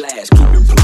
splash, keep it.